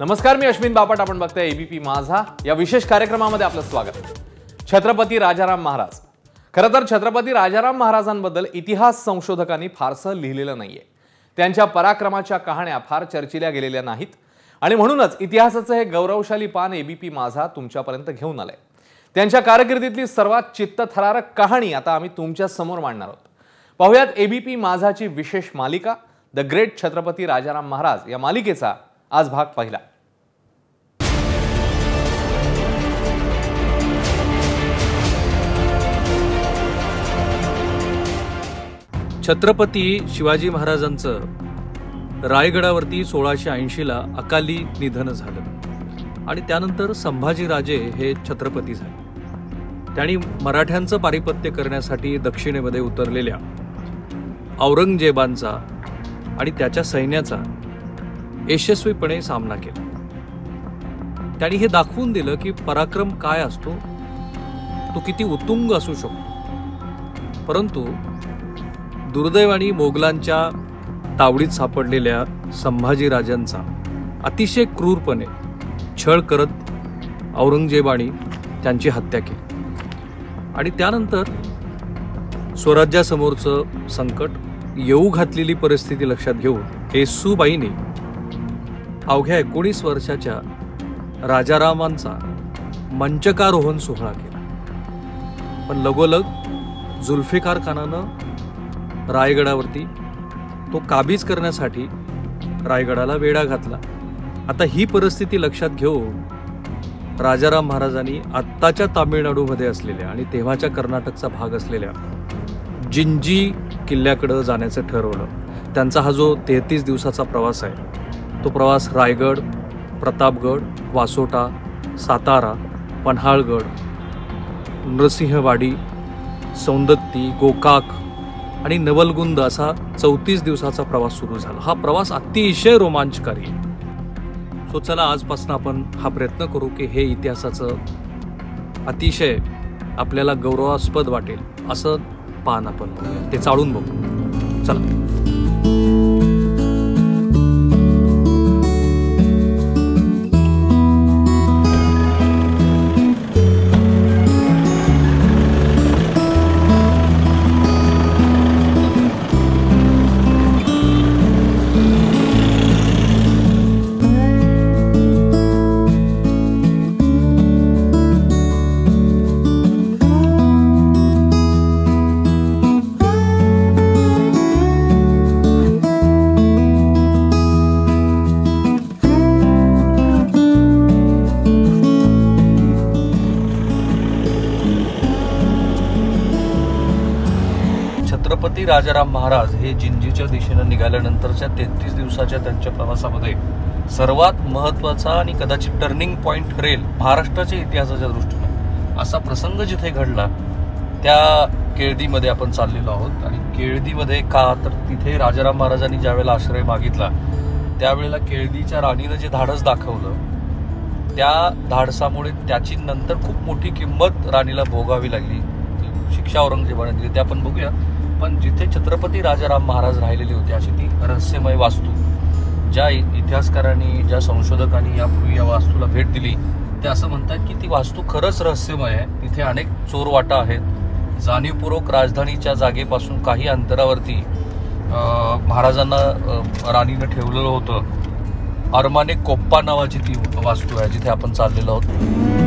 नमस्कार मी अश्विन बापट. आपण बघताय एबीपी माझा. या विशेष कार्यक्रमामध्ये आपलं स्वागत. छत्रपती राजाराम महाराज. खरं तर छत्रपती राजाराम महाराजांबद्दल इतिहास संशोधकांनी फारसं लिहिलेलं नाहीये. त्यांच्या पराक्रमाच्या कहाण्या फार चर्चिल्या गेलेल्या नाहीत. आणि म्हणूनच इतिहासाचं हे गौरवशाली पान एबीपी माझा तुमच्यापर्यंत घेऊन आलंय. त्यांच्या कारकिर्दीतली सर्वात चित्तथरारक कहाणी आता आम्ही तुमच्यासमोर मांडणार आहोत. पाहुयात एबीपी माझाची विशेष मालिका द ग्रेट छत्रपती राजाराम महाराज या मालिकेचा आज भाग पहिला. छत्रपती शिवाजी महाराजांचं रायगडावरती सोळाशे ऐंशीला अकाली निधन झालं. आणि त्यानंतर संभाजीराजे हे छत्रपती झाले. त्यांनी मराठ्यांचं पारिपत्य करण्यासाठी दक्षिणेमध्ये उतरलेल्या औरंगजेबांचा आणि त्याच्या सैन्याचा यशस्वीपणे सामना केला. त्यांनी हे दाखवून दिलं की पराक्रम काय असतो तो किती उत्तुंग असू शकतो. परंतु दुर्दैवाने मोगलांच्या तावडीत सापडलेल्या संभाजीराजांचा अतिशय क्रूरपणे छळ करत औरंगजेबाने त्यांची हत्या केली. आणि त्यानंतर स्वराज्यासमोरचं संकट येऊ घातलेली परिस्थिती लक्षात घेऊन येसूबाईने अवघ्या एकोणीस वर्षाच्या राजारामांचा मंचकारोहण सोहळा केला. पण लगोलग जुल्फिकार खानानं रायगडावरती. तो काबीज करण्यासाठी रायगडाला वेढा घातला. आता ही परिस्थिती लक्षात घेऊन राजाराम महाराजांनी आत्ताच्या तामिळनाडूमध्ये असलेल्या आणि तेव्हाच्या कर्नाटकचा भाग असलेल्या जिंजी किल्ल्याकडं जाण्याचं ठरवलं. त्यांचा हा जो तेहतीस दिवसाचा प्रवास आहे तो प्रवास रायगड प्रतापगड वासोटा सातारा पन्हाळगड नृसिंहवाडी सौंदत्ती गोकाक आणि नवलगुंद असा चौतीस दिवसाचा प्रवास सुरू झाला. हा प्रवास अतिशय रोमांचकारी आहे. सो चला आजपासून आपण हा प्रयत्न करू की हे इतिहासाचं अतिशय आपल्याला गौरवास्पद वाटेल असं पान आपण ते चाळून बघू. चला. राजाराम महाराज हे जिंजीच्या दिशेनं निघाल्यानंतरच्या तेहतीस दिवसाच्या त्यांच्या प्रवासामध्ये सर्वात महत्त्वाचा आणि कदाचित टर्निंग पॉईंट ठरेल महाराष्ट्राच्या इतिहासाच्या दृष्टीनं. असा प्रसंग जिथे घडला त्या केळदीमध्ये आपण चाललेलो आहोत. आणि केळदीमध्ये का तर तिथे राजाराम महाराजांनी ज्यावेळेला आश्रय मागितला त्यावेळेला केळदीच्या राणीनं जे धाडस दाखवलं त्या धाडसामुळे त्याची नंतर खूप मोठी किंमत राणीला भोगावी लागली. शिक्षा औरंगजेबाने दिली. ते आपण बघूया. पण जिथे छत्रपती राजाराम महाराज राहिलेले होते अशी ती रहस्यमय वास्तू. ज्या इतिहासकारांनी ज्या संशोधकांनी यापूर्वी या वास्तूला भेट दिली ते असं म्हणतात की ती वास्तू खरंच रहस्यमय आहे. तिथे अनेक चोरवाटा आहेत. जाणीवपूर्वक राजधानीच्या जागेपासून काही अंतरावरती महाराजांना राणीनं ठेवलेलं होतं. अरमाने कोप्पा नावाची ती वास्तू आहे जिथे आपण चाललेलो आहोत.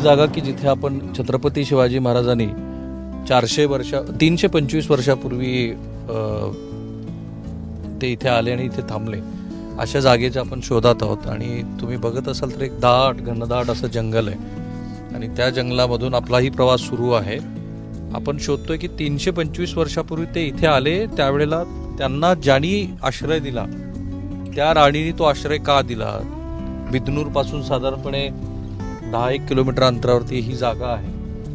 जागा की जिथे आपण छत्रपती शिवाजी महाराजांनी चारशे वर्षा तीनशे पंचवीस वर्षापूर्वी ते इथे आले आणि इथे थांबले अशा जागेच्या आपण शोधात आहोत. आणि तुम्ही बघत असाल तर एक दाट घनदाट असं जंगल आहे. आणि त्या जंगलामधून आपलाही प्रवास सुरू आहे. आपण शोधतोय की तीनशे पंचवीस वर्षापूर्वी ते इथे आले त्यावेळेला त्यांना ज्यांनी आश्रय दिला त्या राणीने तो आश्रय का दिला? बिदनूरपासून साधारणपणे दहा एक किलोमीटर अंतरावरती ही जागा आहे.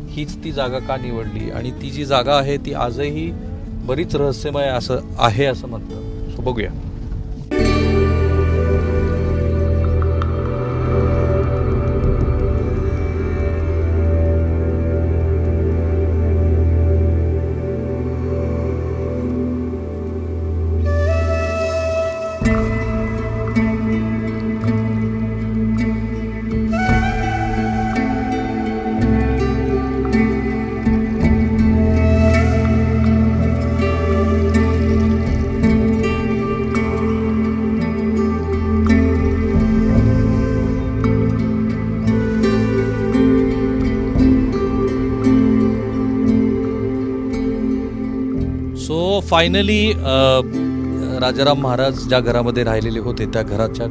हीच ती जागा का निवडली? आणि ती जी जागा आहे ती आजही बरीच रहस्यमय असं आहे असं म्हणतं सो बघूया. फायनली राजाराम महाराज ज्या घरामध्ये राहिलेले होते त्या घराच्या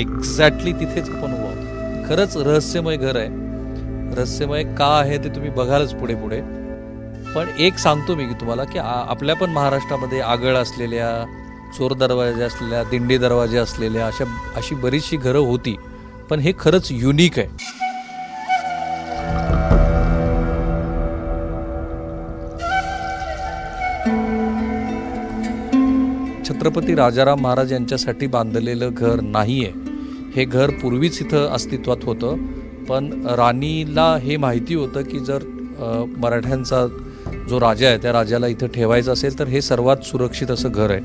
एक्झॅक्टली तिथेच आपण उभा खरंच रहस्यमय घर आहे. रहस्यमय का आहे ते तुम्ही बघालच पुढे पुढे. पण एक सांगतो मी की तुम्हाला की आपल्या पण महाराष्ट्रामध्ये आगळ असलेल्या चोर दरवाजे असलेल्या दिंडी दरवाजे असलेल्या अशा अशी बरीचशी घरं होती. पण हे खरंच युनिक आहे. छत्रपती राजाराम महाराज यांच्यासाठी बांधलेलं घर नाही आहे हे घर पूर्वीच इथं अस्तित्वात होतं. पण राणीला हे माहिती होतं की जर मराठ्यांचा जो राजा आहे त्या राजाला इथं ठेवायचं असेल तर हे सर्वात सुरक्षित असं घर आहे.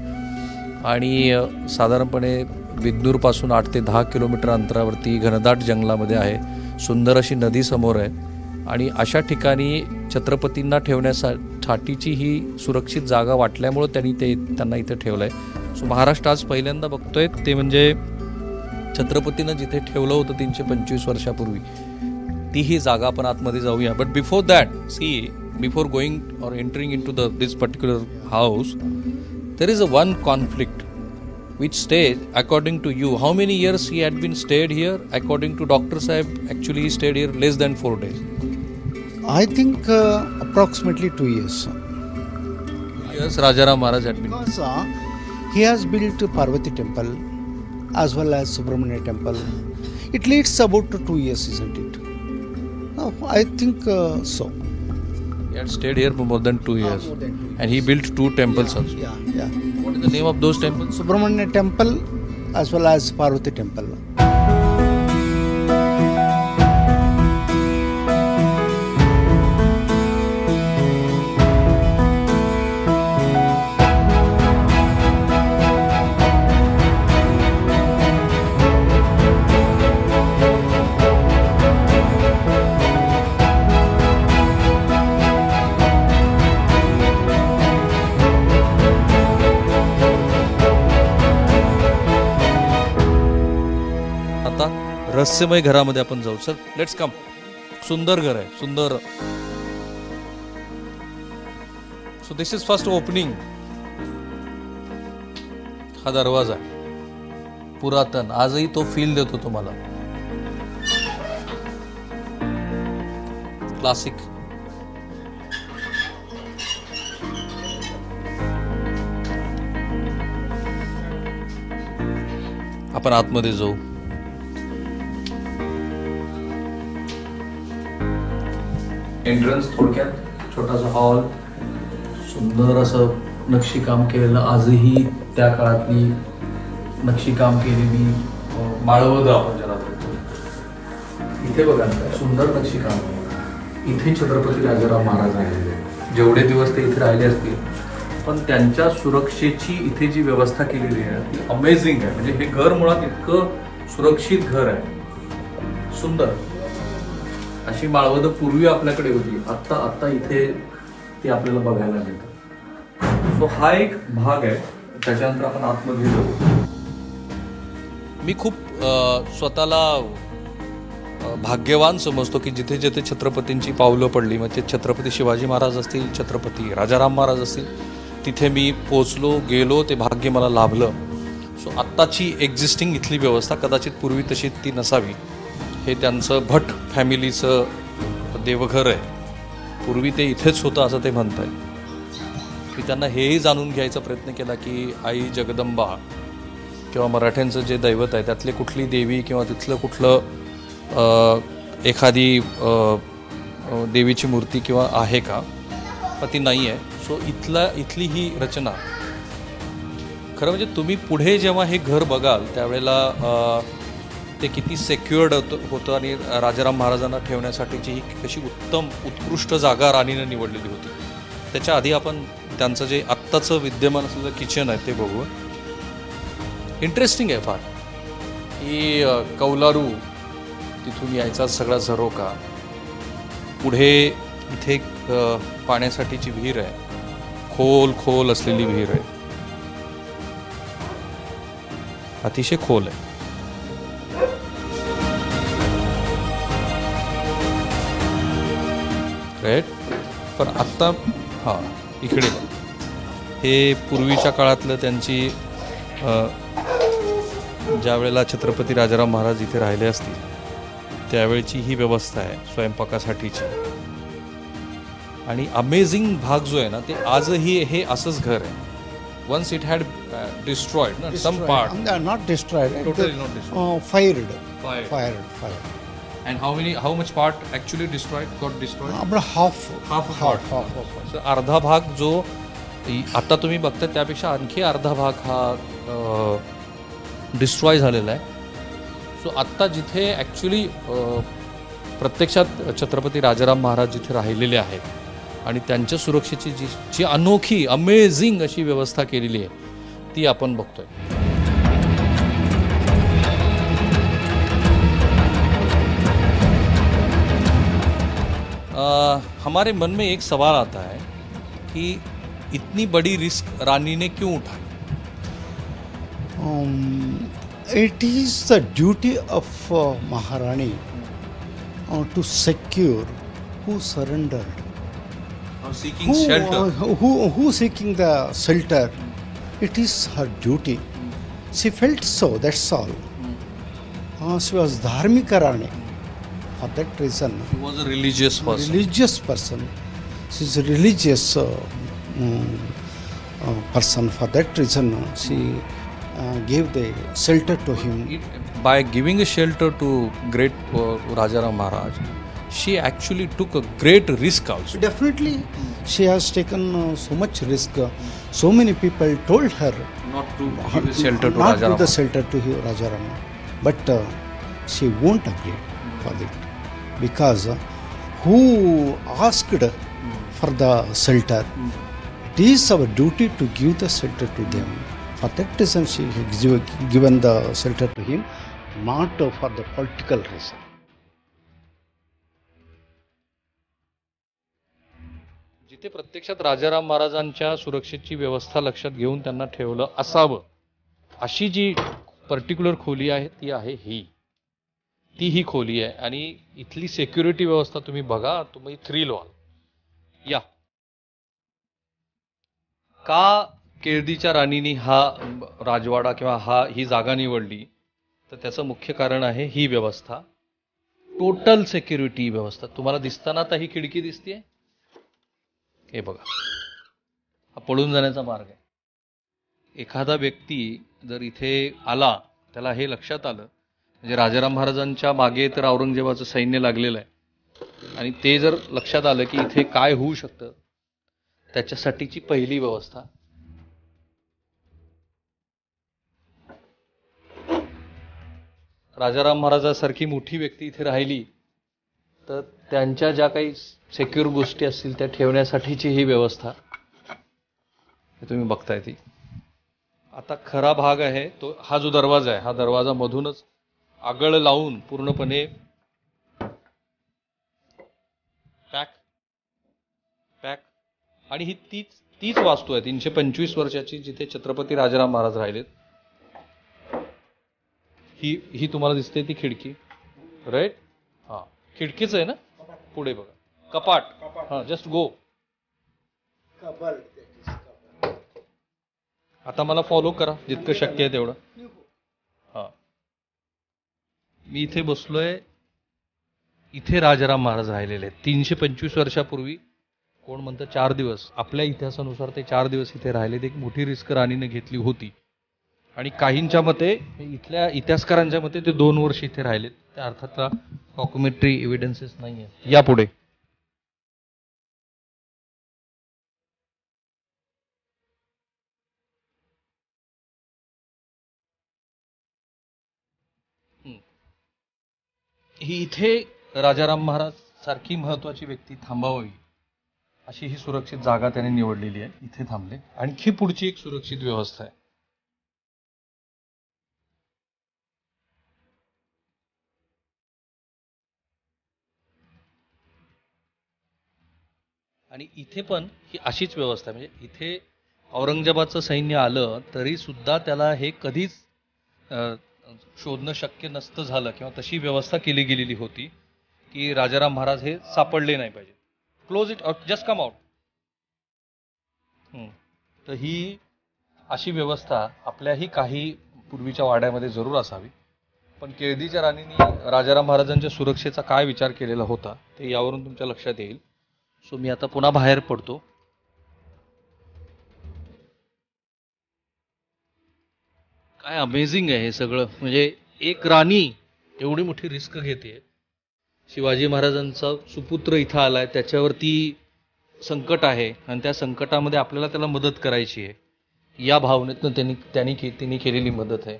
आणि साधारणपणे विद्नूरपासून आठ ते दहा किलोमीटर अंतरावरती घनदाट जंगलामध्ये आहे. सुंदर अशी नदी समोर आहे. आणि अशा ठिकाणी छत्रपतींना ठेवण्यासाठीची ही सुरक्षित जागा वाटल्यामुळं त्यांनी ते त्यांना इथं ठेवलं आहे सो महाराष्ट्र आज पहिल्यांदा बघतोय. ते म्हणजे छत्रपतीनं जिथे ठेवलं होतं तीनशे पंचवीस वर्षापूर्वी ती ही जागा आपण आतमध्ये जाऊया. But before that see before going or entering in to the this particular house there is a one conflict which stage according to you how many years he had been stayed here according to doctor Saheb actually he stayed here less than four days I think approximately two years Rajaram Maharaj he has built Parvati temple as well as Subramania temple. It leads about two years, isn't it? No, I think uh, so. he had stayed here for more than 2 years more than two and he built two temples also Yeah, yeah. what is the name of those temples Subramania temple as well as Parvati temple. रहस्यमय घरामध्ये आपण जाऊ. Sir let's come सुंदर घर आहे सुंदर. So this is first opening हा दरवाजा आहे. पुरातन. आजही तो फील देतो तुम्हाला. क्लासिक आपण आतमध्ये जाऊ. एंट्रन्स थोडक्यात छोटासा हॉल सुंदर असं नक्षीकाम केलेलं. आजही त्या काळातली नक्षीकाम केलेली माळवद आपण ज्याला म्हणतो इथे बघा सुंदर नक्षीकाम. इथे छत्रपती राजाराम महाराज राहिलेले. जेवढे दिवस ते इथे राहिले असतील पण त्यांच्या सुरक्षेची इथे जी व्यवस्था केलेली आहे ती अमेझिंग आहे. म्हणजे हे घर मुळात इतकं सुरक्षित घर आहे. सुंदर. अशी माळवद पूर्वी आपल्याकडे होती. आत्ता आत्ता इथे ती आपल्याला बघायला मिळतं. सो हा एक भाग आहे. त्याच्यानंतर आपण आतमध्ये जाऊ मी खूप स्वतःला भाग्यवान समजतो की जिथे जिथे छत्रपतींची पावलं पडली म्हणजे छत्रपती शिवाजी महाराज असतील छत्रपती राजाराम महाराज असतील तिथे मी पोचलो गेलो ते भाग्य मला लाभलं. सो आत्ताची एक्झिस्टिंग इथली व्यवस्था कदाचित पूर्वी तशी ती नसावी. हे त्यांचं भट फॅमिलीचं देवघर आहे. पूर्वी ते इथेच होतं असं ते म्हणत आहे की त्यांना हेही जाणून घ्यायचा प्रयत्न केला की आई जगदंबा किंवा मराठ्यांचं जे दैवत आहे त्यातली कुठली देवी किंवा तिथलं कुठलं एखादी देवीची मूर्ती किंवा आहे का? पण ती नाही आहे. सो इथला इथली ही रचना. खरं म्हणजे तुम्ही पुढे जेव्हा हे घर बघाल त्यावेळेला ते किती सेक्युअर्ड होतं होतं आणि राजाराम महाराजांना ठेवण्यासाठीची ही कशी उत्तम उत्कृष्ट जागा राणीनं निवडलेली होती. त्याच्या आधी आपण त्यांचं जे आत्ताचं विद्यमान असलेलं किचन आहे ते बघू. इंटरेस्टिंग आहे फार. की कौलारू तिथून यायचा सगळा झरोका. पुढे इथे पाण्यासाठीची विहीर आहे. खोल खोल असलेली विहीर आहे. अतिशय खोल आहे. राईट पण आत्ता हां इकडे हे पूर्वीच्या काळातलं त्यांची ज्या वेळेला छत्रपती राजाराम महाराज इथे राहिले असतील त्यावेळची ही व्यवस्था आहे स्वयंपाकासाठीची आणि अमेझिंग भाग जो आहे ना ते आजही हे असंच घर आहे once it had destroyed some part not destroyed. Totally not destroyed. Uh, fired. Fired. Fired. Fired. And how many how much part actually destroyed got destroyed About half. Half a half, part. half, half, half. So, अर्धा भाग जो इ- आता तुम्ही बघता त्यापेक्षा आणखी अर्धा भाग हा डिस्ट्रॉय झालेला आहे सो आत्ता जिथे ॲक्च्युली प्रत्यक्षात छत्रपती राजाराम महाराज जिथे राहिलेले आहेत आणि त्यांच्या सुरक्षेची जी जी अनोखी अमेझिंग अशी व्यवस्था केलेली आहे ती आपण बघतोय हमारे मन में एक सवाल आता है कि इतनी बड़ी रिस्क रानी ने क्यों उठाई? It is the duty of Maharani to secure who surrendered who seeking the shelter it is her duty she felt so that's all she was dharmik Rani for that reason. He was a religious person. Religious person. She is a religious uh, um, uh, person. For that reason, uh, she uh, gave the shelter to him. By giving a shelter to great uh, Rajaram Maharaj, she actually took a great risk also. Definitely, she has taken uh, so much risk. Uh, so many people told her not to give the shelter to not Rajaram. Not the shelter to Rajaram, but uh, she won't agree for it. Because uh, who asked for the shelter? It is our duty to give the shelter to them. For that reason, she has given the shelter to him, not for the political reason. जिथे प्रत्यक्षात राजाराम महाराजांच्या सुरक्षेची व्यवस्था लक्षात घेऊन त्यांना ठेवलं असावं अशी जी पर्टिक्युलर खोली आहे ती आहे ही ती ही खोली आहे. आणि इथली सेक्युरिटी व्यवस्था तुम्ही बघा तुम्ही थ्रिल व्हाल. या. का केळदीच्या राणीनी हा राजवाडा किंवा हा ही जागा निवडली? तर त्याचं मुख्य कारण आहे ही व्यवस्था. टोटल सेक्युरिटी व्यवस्था. तुम्हाला दिसताना आता ही खिडकी दिसतीये? हे बघा. हा पळून जाण्याचा मार्ग आहे. एखादा व्यक्ती जर इथे आला त्याला हे लक्षात आलं म्हणजे राजाराम महाराजांच्या मागे तर औरंगजेबाचं सैन्य लागलेलं आहे. आणि ते जर लक्षात आलं की इथे काय होऊ शकतं त्याच्यासाठीची पहिली व्यवस्था. राजाराम महाराजासारखी मोठी व्यक्ती इथे राहिली तर त्यांच्या ज्या काही सेक्युर गोष्टी असतील त्या ठेवण्यासाठीची ही व्यवस्था. हे तुम्ही बघताय ती. आता खरा भाग आहे तो हा जो दरवाजा आहे हा दरवाजा मधूनच आगळ लावून पूर्णपणे पॅक पॅक. आणि ही तीच तीच वास्तू आहे. तीनशे पंचवीस वर्षाची जिथे छत्रपती राजाराम महाराज राहिलेत ही ही तुम्हाला दिसते ती खिडकी. राईट हा. खिडकीच आहे ना? पुढे बघा. कपाट. हा जस्ट गो आता मला फॉलो करा. जितकं शक्य आहे तेवढं. मी इथे बसलोय. इथे राजाराम महाराज राहिलेले आहेत. तीनशे पंचवीस वर्षापूर्वी कोण म्हणतं चार दिवस. आपल्या इतिहासानुसार ते चार दिवस इथे राहिले ते एक मोठी रिस्क राणीने घेतली होती. आणि काहींच्या मते इथल्या इतिहासकारांच्या मते ते दोन वर्ष इथे राहिलेत. त्या अर्थात डॉक्युमेंटरी एव्हिडन्सेस नाही आहेत यापुढे. ही इथे राजाराम महाराज सारखी महत्वाची व्यक्ती थांबावी अशी ही सुरक्षित जागा त्याने निवडलेली आहे. इथे थांबले. आणखी पुढची एक सुरक्षित व्यवस्था आहे. आणि इथे पण ही अशीच व्यवस्था म्हणजे इथे औरंगजेबाचं सैन्य आलं तरी सुद्धा त्याला हे कधीच शोधणं शक्य नसतं झालं किंवा तशी व्यवस्था केली गेलेली होती की राजाराम महाराज हे सापडले नाही पाहिजे. Close it out just come out तर ही अशी व्यवस्था आपल्याही काही पूर्वीच्या वाड्यामध्ये जरूर असावी. पण केळदीच्या राणींनी राजाराम महाराजांच्या सुरक्षेचा काय विचार केलेला होता ते यावरून तुमच्या लक्षात येईल. सो मी आता पुन्हा बाहेर पडतो. काय अमेझिंग आहे हे सगळं. म्हणजे एक राणी एवढी मोठी रिस्क घेते. शिवाजी महाराजांचा सुपुत्र इथं आलाय त्याच्यावरती संकट आहे आणि त्या संकटामध्ये आपल्याला त्याला मदत करायची आहे. या भावनेतनं त्यांनी त्यांनी के त्यांनी केलेली मदत आहे.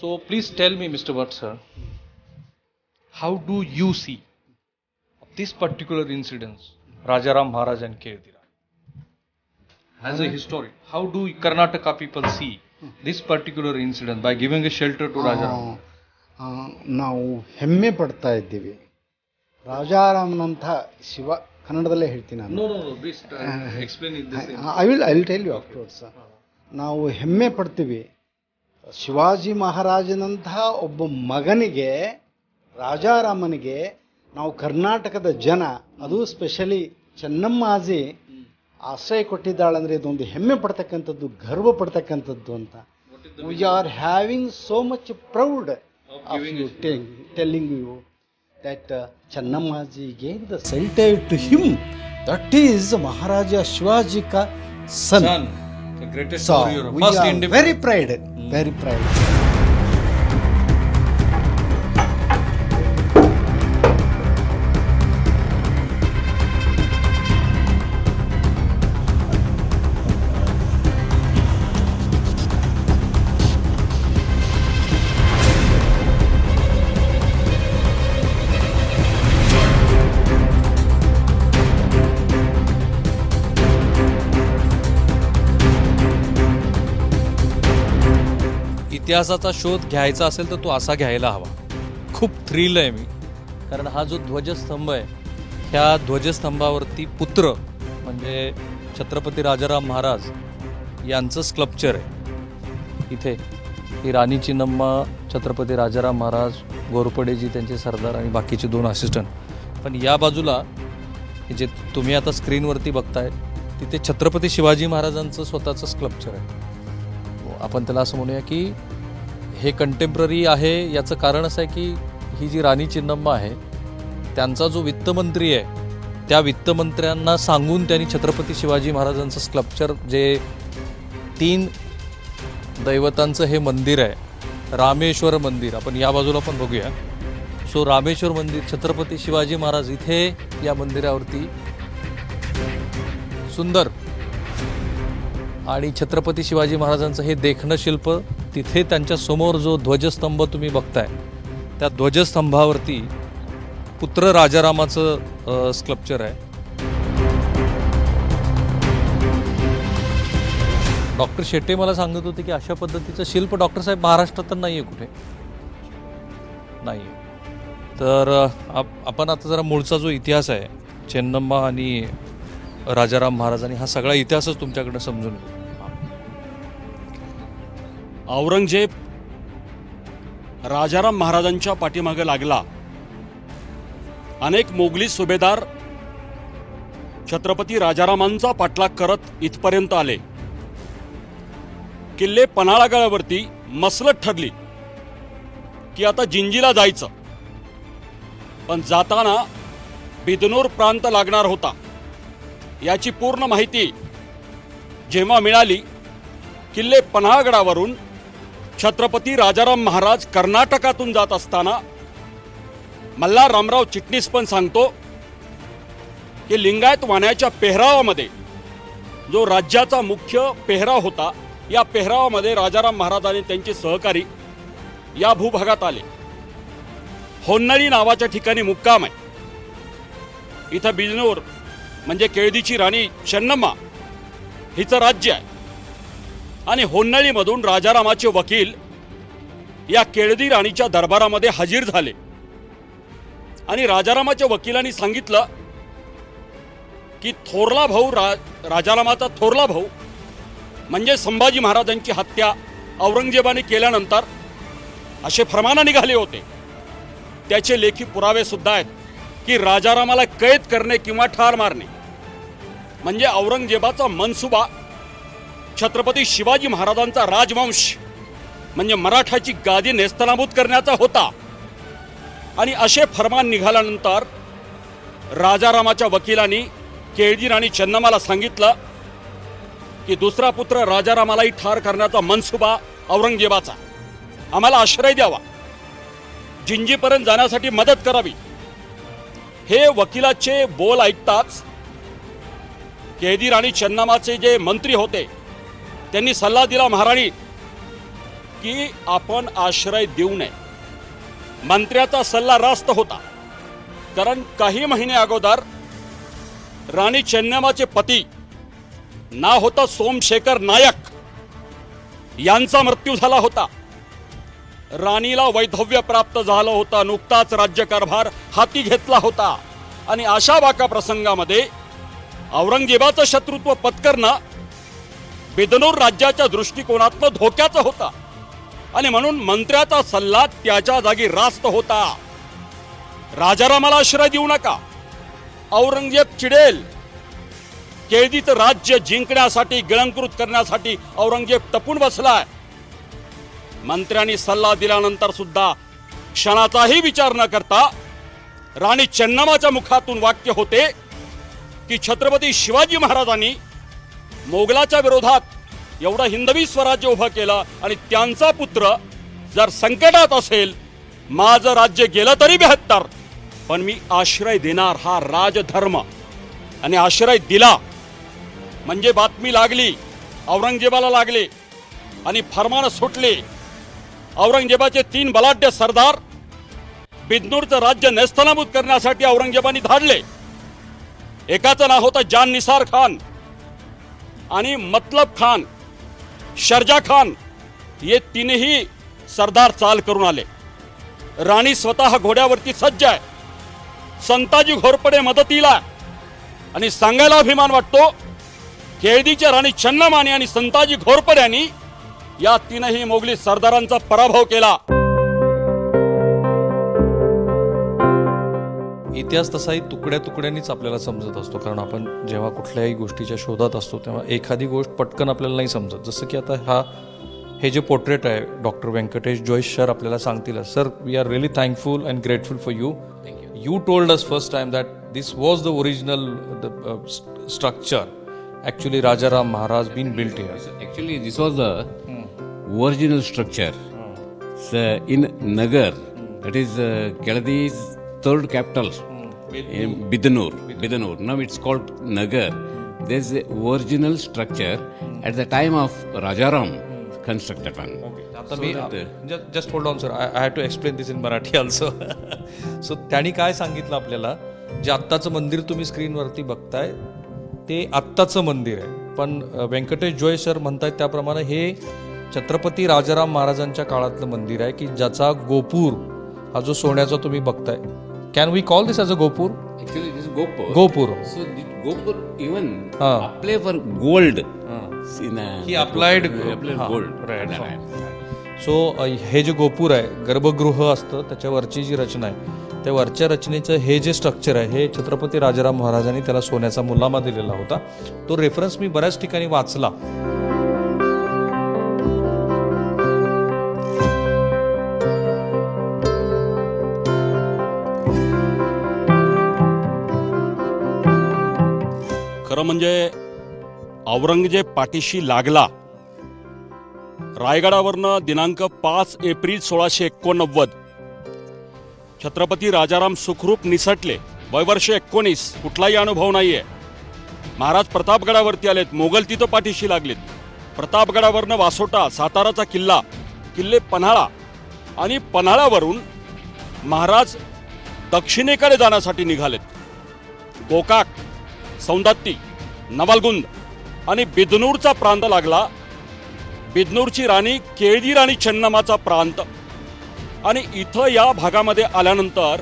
So please tell me mister Bhat sir how do you see this particular incidents Rajaram Maharaj and केळदिरा As a historian, how do Karnataka people see this particular incident by giving a shelter to Raja ನಾವು ಹೆಮ್ಮೆ ಪಡ್ತಾ ಇದ್ದೀವಿ. ರಾಜಾರಾಮ್ನಂಥ ಶಿವ ಕನ್ನಡದಲ್ಲೇ ಹೇಳ್ತೀನಿ ನಾನು. I will I will tell you sir ನಾವು ಹೆಮ್ಮೆ ಪಡ್ತೀವಿ. ಶಿವಾಜಿ ಮಹಾರಾಜನಂತಹ ಒಬ್ಬ ಮಗನಿಗೆ ರಾಜಾರಾಮನಿಗೆ ನಾವು ಕರ್ನಾಟಕದ ಜನ ಅದು ಸ್ಪೆಷಲಿ ಚೆನ್ನಮ್ಮಾಜಿ ಆಶ್ರಯ ಕೊಟ್ಟಿದ್ದಾಳಂದರೆ ಇದೊಂದು ಹೆಮ್ಮೆ ಪಡ್ತಕ್ಕಂಥದ್ದು ಗರ್ವ ಪಡ್ತಕ್ಕಂಥದ್ದು ಅಂತ. We are having so much proud of you telling you that Chennammaji gave the shelter to him that is Maharaja Shivaji ಕಾ son very pride very pride इतिहासाचा शोध घ्यायचा असेल तर तो असा घ्यायला हवा. खूप थ्रिल आहे मी. कारण हा जो ध्वजस्तंभ आहे ह्या ध्वजस्तंभावरती पुत्र म्हणजे छत्रपती राजाराम महाराज यांचं स्क्लप्चर आहे. इथे ही राणी चिन्नम्मा छत्रपती राजाराम महाराज गोरपडेजी त्यांचे सरदार आणि बाकीचे दोन असिस्टंट पण या बाजूला जे तुम्ही आता स्क्रीनवरती बघताय तिथे छत्रपती शिवाजी महाराजांचं स्वतःचं स्क्लप्चर आहे. आपण त्याला असं म्हणूया की हे कंटेम्प्ररी आहे याचं कारण असं आहे की ही जी राणी चिन्नम्मा आहे त्यांचा जो वित्तमंत्री आहे त्या वित्तमंत्र्यांना सांगून त्यांनी छत्रपती शिवाजी महाराजांचं स्कल्पचर जे तीन दैवतांचं हे मंदिर आहे रामेश्वर मंदिर आपण या बाजूला पण बघूया. सो रामेश्वर मंदिर छत्रपती शिवाजी महाराज इथे या मंदिरावरती सुंदर आणि छत्रपती शिवाजी महाराजांचं हे देखणं शिल्प तिथे त्यांच्यासमोर जो ध्वजस्तंभ तुम्ही बघताय त्या ध्वजस्तंभावरती पुत्र राजारामाचं स्कल्पचर आहे. डॉक्टर शेट्टे मला सांगत होते की अशा पद्धतीचं शिल्प डॉक्टर साहेब महाराष्ट्रात तर नाही आहे कुठे. नाही तर आप- आपण आता जरा मूळचा जो इतिहास आहे चेन्नम्मा आणि राजाराम महाराजांनी हा सगळा इतिहासच तुमच्याकडे समजून घेऊ. औरंगजेब राजाराम महाराजांच्या पाठीमागे लागला. अनेक मोगली सुभेदार छत्रपती राजारामांचा पाठलाग करत इथपर्यंत आले. किल्ले पन्हाळागडावरती मसलत ठरली की आता जिंजीला जायचं. पण जाताना बिदनूर प्रांत लागणार होता. याची पूर्ण माहिती जेव्हा मिळाली किल्ले पन्हाळगडावरून छत्रपती राजाराम महाराज कर्नाटकातून जात असताना मल्हार रामराव चिटणीस पण सांगतो की लिंगायत वाण्याच्या पेहरावामध्ये जो राज्याचा मुख्य पेहराव होता या पेहरावामध्ये राजाराम महाराज आणि त्यांचे सहकारी या भूभागात आले. होन्नळी नावाच्या ठिकाणी मुक्काम आहे. इथं बिजनोर म्हणजे केळदीची राणी शन्नम्मा हिचं राज्य आहे. आणि होन्नळीमधून राजारामाचे वकील या केळदी राणीच्या दरबारामध्ये हजीर झाले. आणि राजारामाच्या वकिलांनी सांगितलं की थोरला भाऊ रा राजारामाचा थोरला भाऊ म्हणजे संभाजी महाराजांची हत्या औरंगजेबाने केल्यानंतर असे फरमानं निघाले होते. त्याचे लेखी पुरावे सुद्धा आहेत की राजारामाला कैद करणे किंवा ठार मारणे. म्हणजे औरंगजेबाचा मनसुबा छत्रपती शिवाजी महाराजांचा राजवंश म्हणजे मराठाची गादी नेस्तनाबूत करण्याचा होता. आणि असे फरमान निघाल्यानंतर राजारामाच्या वकिलांनी केळजी राणी चन्नमाला सांगितलं की दुसरा पुत्र राजारामालाही ठार करण्याचा मनसुबा औरंगजेबाचा. आम्हाला आश्रय द्यावा. जिंजीपर्यंत जाण्यासाठी मदत करावी. हे वकिलाचे बोल ऐकताच केळजी राणी चन्नामाचे जे मंत्री होते त्यांनी सल्ला दिला महाराणी की आपण आश्रय देऊ नये. मंत्र्याचा सल्ला रास्त होता. कारण काही महिने अगोदर राणी चेन्नमाचे पती ना होता सोमशेखर नायक यांचा मृत्यू झाला होता. राणीला वैधव्य प्राप्त झालं होतं नुकताच राज्यकारभार हाती घेतला होता. आणि अशा वाका प्रसंगामध्ये औरंगजेबाचं शत्रुत्व पत्करणं बिदनूर राज्याच्या दृष्टिकोनातनं धोक्याचं होता. आणि म्हणून मंत्र्याचा सल्ला त्याच्या जागी रास्त होता. राजारामाला आश्रय देऊ नका. औरंगजेब चिडेल. केळदीचं राज्य जिंकण्यासाठी गिळंकृत करण्यासाठी औरंगजेब टपून बसलाय. मंत्र्यांनी सल्ला दिल्यानंतर सुद्धा क्षणाचाही विचार न करता राणी चन्नमाच्या मुखातून वाक्य होते की छत्रपती शिवाजी महाराजांनी मोगलाच्या विरोधात एवढं हिंदवी स्वराज्य उभं केलं आणि त्यांचा पुत्र जर संकटात असेल माझं राज्य गेलं तरी बेहत्तर. पण मी आश्रय देणार हा राजधर्म. आणि आश्रय दिला. म्हणजे बातमी लागली औरंगजेबाला लागले आणि फरमान सुटले. औरंगजेबाचे तीन बलाढ्य सरदार बिदनूरचं राज्य नेस्तनाबूत करण्यासाठी औरंगजेबाने धाडले. एकाचं नाव होतं जान निसार खान. आणि मतलब खान शर्जा खान हे तीनही सरदार चाल करून आले. राणी स्वतः घोड्यावरती सज्ज आहे. संताजी घोरपडे मदतीला आणि सांगायला अभिमान वाटतो केळदीच्या राणी छन्नमाने आणि संताजी घोरपड्यांनी या तीनही मोगली सरदारांचा पराभव केला. इतिहास तसाही तुकड्या तुकड्यांनीच आपल्याला समजत असतो. कारण आपण जेव्हा कुठल्याही गोष्टीच्या शोधात असतो तेव्हा एखादी गोष्ट पटकन आपल्याला नाही समजत. जसं की आता हा हे जे पोर्ट्रेट आहे डॉक्टर व्यंकटेश जोईश सर आपल्याला सांगतील sir we are really thankful and grateful for you you told us first time that this was the original structure actually Rajaram Maharaj been built here was the original structure. So in Nagar, that is uh, Keladi's third capital, in Bidanur. Bidanur. Now it's called Nagar. There's a original structure at the time of Rajaram constructed one. आता मी just hold on sir I have to explain this in Marathi also so त्यांनी काय सांगितलं आपल्याला जे आत्ताचं मंदिर तुम्ही स्क्रीनवरती बघताय ते आत्ताचं मंदिर आहे पण व्यंकटेश जोय सर म्हणतायत त्याप्रमाणे हे छत्रपती राजाराम महाराजांच्या काळातलं मंदिर आहे की ज्याचा गोपूर हा जो सोन्याचा तुम्ही बघताय can we call this as a gopur. Gopur So the Gopur even apply for gold. In a, He applied- applied Ah, gold. right, at that right. time. So हे जे गोपूर आहे गर्भगृह असतं त्याच्यावरची जी रचना आहे त्या वरच्या रचनेचं हे जे स्ट्रक्चर आहे हे छत्रपती राजाराम महाराजांनी त्याला सोन्याचा मुलामा दिलेला होता तो रेफरन्स मी बऱ्याच ठिकाणी वाचला खरं म्हणजे औरंगजेब पाठीशी लागला. रायगडावरनं दिनांक पाच एप्रिल सोळाशे एकोणनव्वद. छत्रपती राजाराम सुखरूप निसटले. वयवर्ष एकोणीस. कुठलाही अनुभव नाहीये. महाराज प्रतापगडावरती आलेत. मोगल तिथं पाठीशी लागलेत. प्रतापगडावरनं वासोटा साताराचा किल्ला किल्ले पन्हाळा आणि पन्हाळावरून महाराज दक्षिणेकडे जाण्यासाठी निघालेत. गोकाक सौंदत्ती नवलगुंद आणि बिदनूरचा प्रांत लागला. बिदनूरची राणी केळदी राणी चन्नमाचा प्रांत. आणि इथं या भागामध्ये आल्यानंतर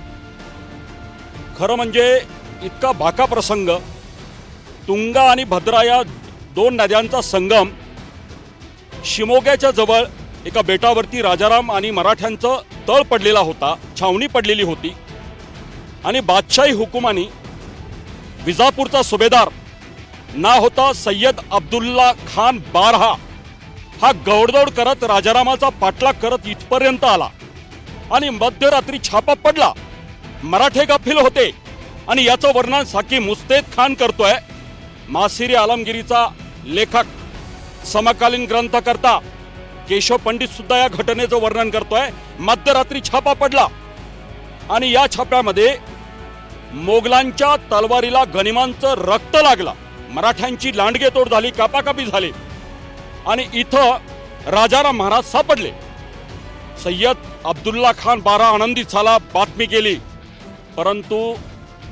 खरं म्हणजे इतका भाका प्रसंग तुंगा आणि भद्रा या दोन नद्यांचा संगम शिमोग्याच्या जवळ एका बेटावरती राजाराम आणि मराठ्यांचं तळ पडलेला होता छावणी पडलेली होती. आणि बादशाही हुकुमानी विजापूरचा सुभेदार. ना होता सय्यद अब्दुल्ला खान बारहा. हा गौडदौड करत राजारामाचा पाठलाग करत इथपर्यंत आला. आणि मध्यरात्री छापा पडला. मराठे गाफील होते. आणि याचं वर्णन साकी मुस्तेद खान करतोय. मासिरी आलमगिरीचा लेखक समकालीन ग्रंथकर्ता केशव पंडित सुद्धा या घटनेचं वर्णन करतोय. मध्यरात्री छापा पडला. आणि या छाप्यामध्ये मोगलांच्या तलवारीला गनिमांचं रक्त लागला. मराठ्यांची लांडगेतोड झाली कापाकापी झाली. आणि इथं राजाराम महाराज सापडले. सय्यद अब्दुल्ला खान बारा आनंदी झाला बातमी केली परंतु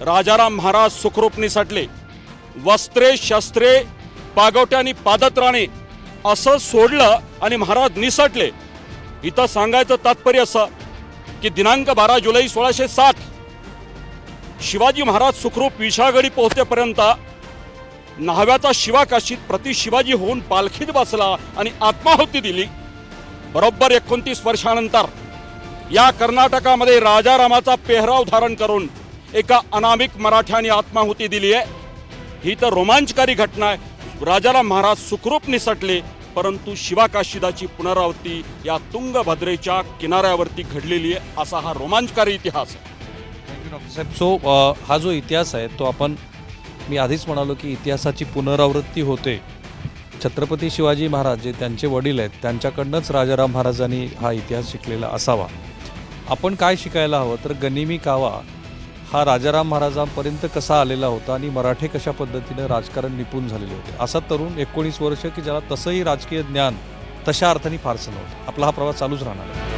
राजाराम महाराज सुखरूप निसटले वस्त्रे शस्त्रे पागवट्यानी पादत्राणे असं सोडलं आणि महाराज निसटले. इथं सांगायचं तात्पर्य असं की दिनांक बारा जुलै सोळाशे साठ शिवाजी महाराज सुखरूप विशाळगडी पोहोचेपर्यंत न्हाव्याचा शिवाकाशीत प्रति शिवाजी होऊन पालखीत बसला आणि आत्माहुती दिली. बरोबर एकोणतीस वर्षानंतर या कर्नाटकामध्ये राजारामाचा पेहराव धारण करून एका अनामिक मराठ्याने आत्माहुती दिली आहे. ही तर रोमांचकारी घटना आहे. राजाराम महाराज सुखरूप निसटले परंतु शिवाकाशिदाची पुनरावृत्ती या तुंगभद्रेच्या किनाऱ्यावरती घडलेली आहे असा हा रोमांचकारी इतिहास आहे. साहेब सो हा जो इतिहास आहे तो आपण मी आधीच म्हणालो की इतिहासाची पुनरावृत्ती होते. छत्रपती शिवाजी महाराज जे त्यांचे वडील आहेत त्यांच्याकडनंच राजाराम महाराजांनी हा इतिहास शिकलेला असावा. आपण काय शिकायला हवं? तर गनिमी कावा हा राजाराम महाराजांपर्यंत कसा आलेला होता आणि मराठे कशा पद्धतीनं राजकारण निपुण झालेले होते? असा तरुण एकोणीस वर्ष की ज्याला तसंही राजकीय ज्ञान तशा अर्थाने फारसं नव्हतं. आपला हा प्रवास चालूच राहणार आहे.